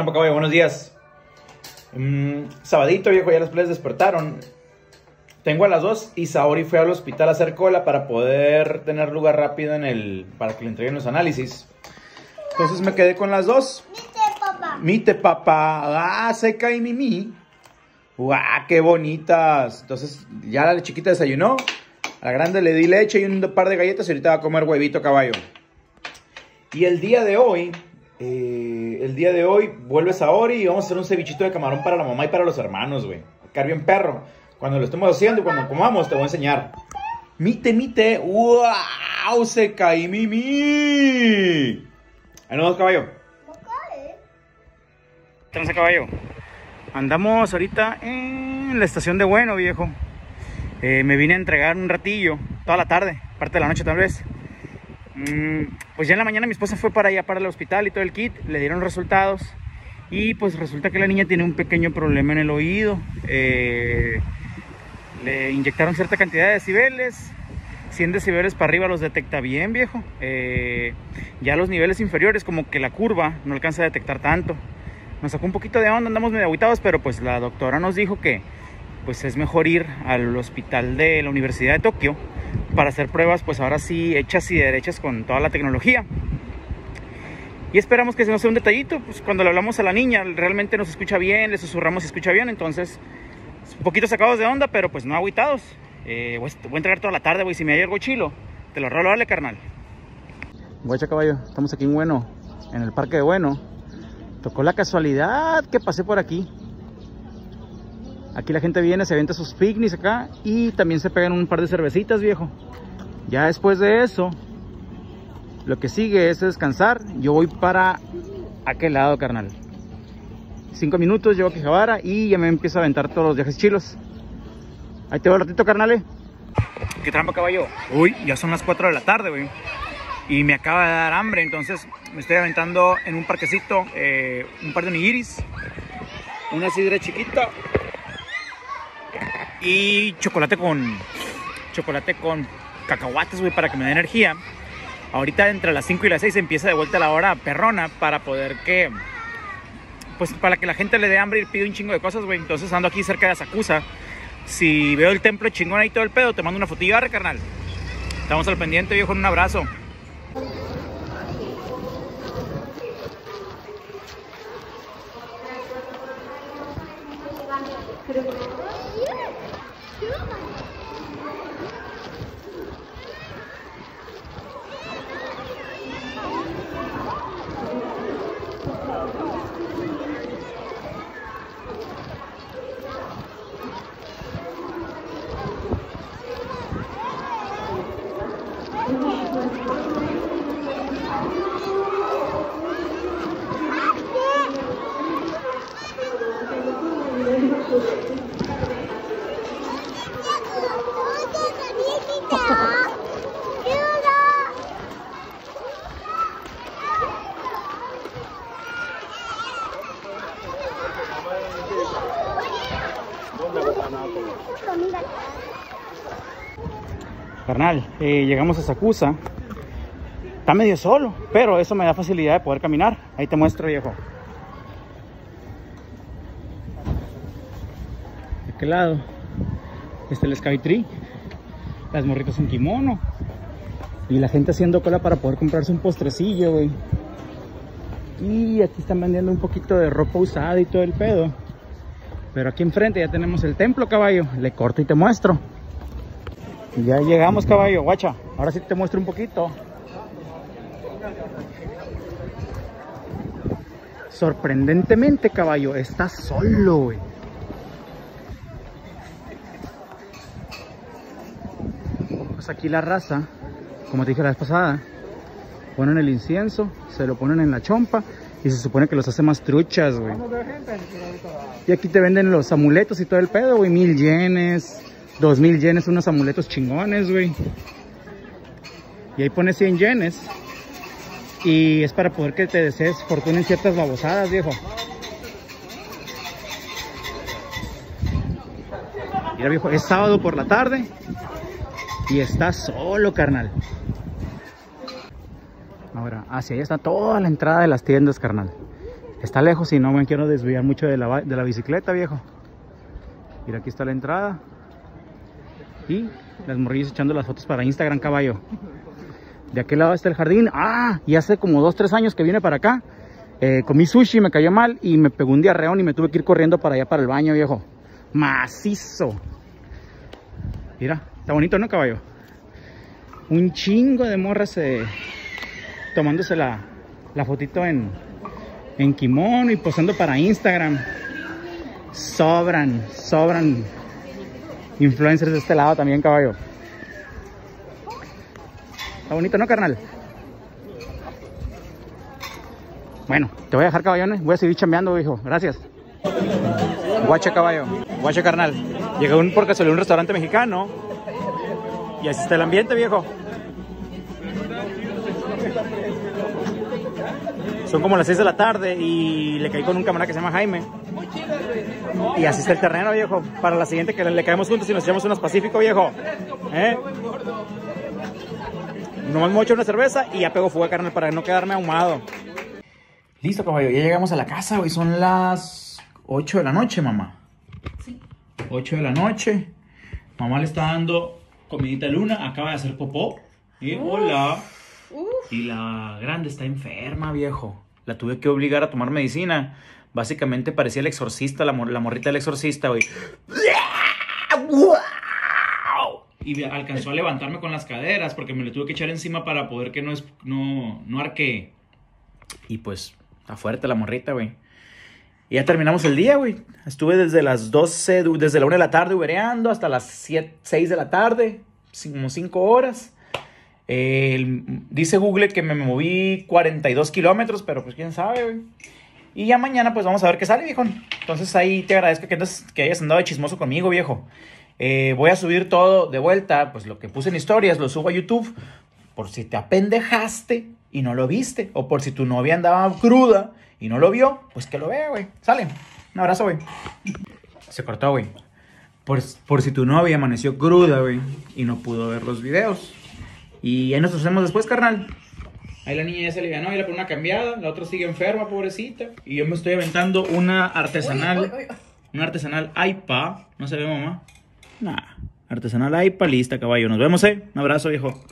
trampa caballo? Buenos días. Mm, sabadito, viejo, ya las playas despertaron. Tengo a las dos y Saori fue al hospital a hacer cola para poder tener lugar rápido en el. para que le entreguen los análisis. Entonces me quedé con las dos. Mite, papá. Mite, papá. Ah, seca y mimi. ¡Guau! ¡Qué bonitas! Entonces, ya la chiquita desayunó. A la grande le di leche y un par de galletas y ahorita va a comer huevito caballo. Y el día de hoy, eh, el día de hoy vuelve Saori y vamos a hacer un cevichito de camarón para la mamá y para los hermanos, güey. Quedar bien perro. Cuando lo estemos haciendo cuando comamos te voy a enseñar. Mite, mite. ¡Wow! Seca y mimi. Ahí nos vemos, caballo. Estamos a caballo. Andamos ahorita en la estación de Bueno, viejo. Eh, me vine a entregar un ratillo, toda la tarde, parte de la noche tal vez. Mm, pues ya en la mañana mi esposa fue para allá, para el hospital y todo el kit, le dieron resultados. Y pues resulta que la niña tiene un pequeño problema en el oído. Eh, le inyectaron cierta cantidad de decibeles. 100 decibeles para arriba los detecta bien, viejo. Eh, ya los niveles inferiores, como que la curva no alcanza a detectar tanto nos sacó un poquito de onda, andamos medio aguitados, pero pues la doctora nos dijo que pues es mejor ir al hospital de la Universidad de Tokio para hacer pruebas, pues ahora sí, hechas y derechas con toda la tecnología. Y esperamos que se nos sea un detallito, pues cuando le hablamos a la niña, realmente nos escucha bien, le susurramos y escucha bien, entonces un poquito sacados de onda, pero pues no aguitados. Eh, voy a entregar toda la tarde, güey, si me hay algo chilo, te lo rolo, dale, carnal. Guacha caballo, estamos aquí en Bueno, en el parque de Bueno. Tocó la casualidad que pasé por aquí. Aquí la gente viene, se avienta sus picnics acá y también se pegan un par de cervecitas, viejo. Ya después de eso, lo que sigue es descansar. Yo voy para aquel lado, carnal. Cinco minutos, llego a Quijabara y ya me empiezo a aventar todos los viajes chilos. Ahí te voy un ratito, carnal. ¿Qué trampa, caballo? Uy, ya son las 4 de la tarde, güey y me acaba de dar hambre, entonces me estoy aventando en un parquecito eh, un par de onigiris, una sidra chiquita y chocolate con chocolate con cacahuates, güey, para que me dé energía. Ahorita entre las 5 y las 6 empieza de vuelta la hora perrona para poder que pues para que la gente le dé hambre y pide un chingo de cosas, güey. Entonces ando aquí cerca de Asakusa. Si veo el templo chingón ahí todo el pedo, te mando una fotilla, carnal. Estamos al pendiente, viejo, un abrazo. Carnal, eh, llegamos a Sakusa. Está medio solo, pero eso me da facilidad de poder caminar. Ahí te muestro, viejo. Aquel lado está el Skytree. Las morritas en kimono. Y la gente haciendo cola para poder comprarse un postrecillo. Y aquí están vendiendo un poquito de ropa usada y todo el pedo. Pero aquí enfrente ya tenemos el templo, caballo. Le corto y te muestro. Ya llegamos, caballo, guacha. Ahora sí te muestro un poquito. Sorprendentemente, caballo, está solo, güey. Aquí la raza, como te dije la vez pasada, ponen el incienso, se lo ponen en la chompa y se supone que los hace más truchas, güey. Y aquí te venden los amuletos y todo el pedo, güey. Mil yenes, dos mil yenes, unos amuletos chingones, güey. Y ahí pones 100 yenes. Y es para poder que te desees fortuna en ciertas babosadas, viejo. Mira, viejo, es sábado por la tarde. Y está solo, carnal. Ahora, hacia allá está toda la entrada de las tiendas, carnal. Está lejos y no me quiero desviar mucho de la, de la bicicleta, viejo. Mira, aquí está la entrada. Y las morrillas echando las fotos para Instagram, caballo. De aquel lado está el jardín. Ah, y hace como dos, tres años que vine para acá. Eh, comí sushi, me cayó mal y me pegó un diarreón y me tuve que ir corriendo para allá, para el baño, viejo. Macizo. Mira, está bonito, ¿no, caballo? Un chingo de morras eh, tomándose la, la fotito en, en kimono y posando para Instagram. Sobran, sobran influencers de este lado también, caballo. Está bonito, ¿no, carnal? Bueno, te voy a dejar caballones. Voy a seguir chambeando, hijo. Gracias. Guacha, caballo. Guacha, carnal. Llegué un, por casualidad a un restaurante mexicano. Y así está el ambiente, viejo. Son como las 6 de la tarde y le caí con un camarada que se llama Jaime. Y así está el terreno, viejo. Para la siguiente que le, caemos juntos y nos echamos unos Pacífico, viejo. ¿Eh? Nomás me una cerveza y ya pego fuego de carne para no quedarme ahumado. Listo, caballo. Ya llegamos a la casa, güey. Son las 8 de la noche, mamá. Sí. 8 de la noche. Mamá le está dando comidita luna. Acaba de hacer popó. Y hola. Y la grande está enferma, viejo. La tuve que obligar a tomar medicina. Básicamente parecía el exorcista, la, la morrita del exorcista, güey. Y alcanzó a levantarme con las caderas porque me le tuve que echar encima para poder que no, es, no, no arque. Y pues, está fuerte la morrita, güey. Y ya terminamos el día, güey. Estuve desde las 12, desde la 1 de la tarde ubereando hasta las 7, 6 de la tarde, como 5 horas dice Google que me moví 42 kilómetros, pero pues quién sabe, güey. Y ya mañana pues vamos a ver qué sale, viejo. Entonces ahí te agradezco que, que hayas andado de chismoso conmigo, viejo. Eh, voy a subir todo de vuelta, pues lo que puse en historias lo subo a YouTube. Por si te apendejaste y no lo viste. O por si tu novia andaba cruda y no lo vio, pues que lo vea, güey. Sale. Un abrazo, güey. Se cortó, güey. Por, por si tu novia amaneció cruda, güey, y no pudo ver los videos. Y ahí nos hacemos después, carnal. Ahí la niña ya se alivianó, y le pone una cambiada, la otra sigue enferma, pobrecita. Y yo me estoy aventando una artesanal, una artesanal AIPA. ¿No se ve, mamá? Nah, artesanal AIPA, lista, caballo. Nos vemos, eh. Un abrazo, viejo.